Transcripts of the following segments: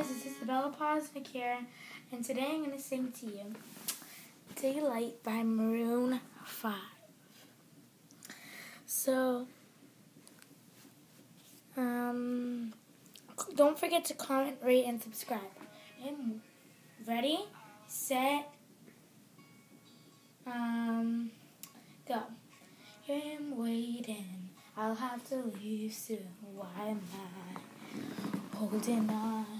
guys, it's Isabella Poznic here, and today I'm going to sing to you Daylight by Maroon 5. So, um, don't forget to comment, rate, and subscribe. And ready, set, um, go. I'm waiting, I'll have to leave soon. Why am I holding on?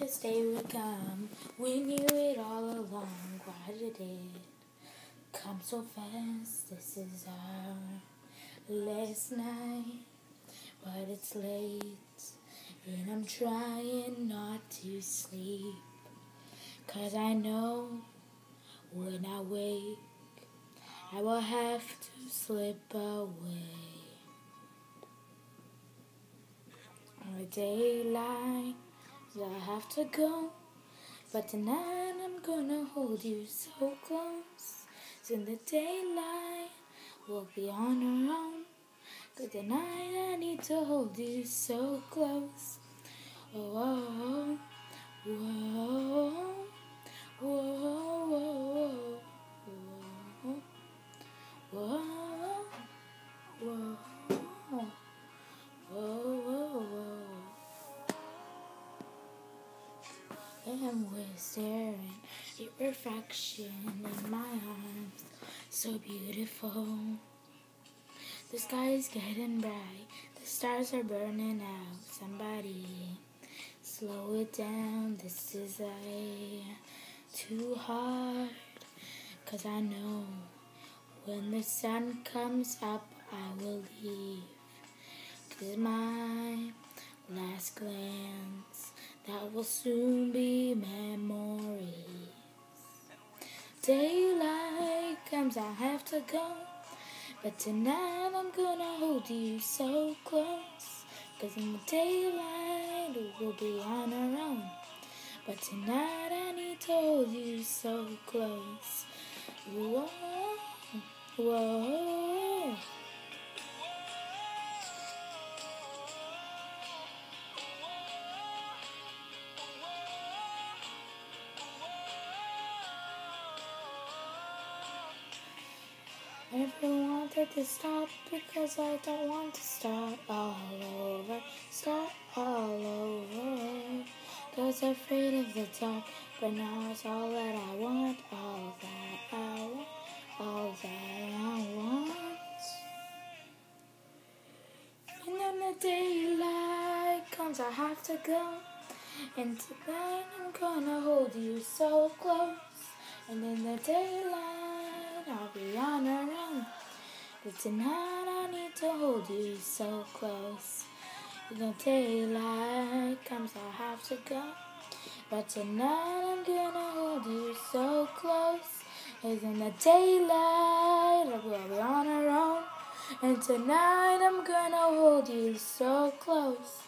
This day would come, we knew it all along. Why did it come so fast? This is our last night, but it's late, and I'm trying not to sleep. Cause I know when I wake, I will have to slip away. On the daylight, I have to go. But tonight I'm gonna hold you so close. So in the daylight, we'll be on our own. Tonight I need to hold you so close. Oh, oh, oh, whoa, staring at reflection in my arms, so beautiful. The sky is getting bright, the stars are burning out. Somebody slow it down, this is like too hard. Cause I know when the sun comes up, I will leave. Cause my last glance, that will soon be memories. Daylight comes, I have to go. But tonight I'm gonna hold you so close. Cause in the daylight we'll be on our own. But tonight I need to hold you so close. Whoa. Whoa. Wanted to stop because I don't want to start all over. Start all over. Cause I'm afraid of the dark, but now it's all that I want, all that I want all that I want. And then the daylight comes, I have to go. And tonight I'm gonna hold you so close. And in the daylight, I'll be on our own. But tonight I need to hold you so close. In the daylight comes, I have to go. But tonight I'm gonna hold you so close. Cause in the daylight, we'll be on our own. And tonight I'm gonna hold you so close.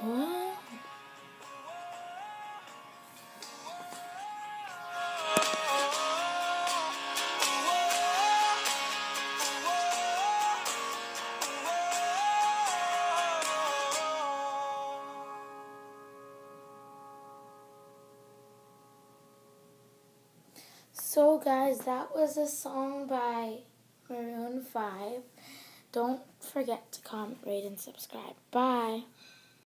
So, guys, that was a song by Maroon 5. Don't forget to comment, rate, and subscribe. Bye.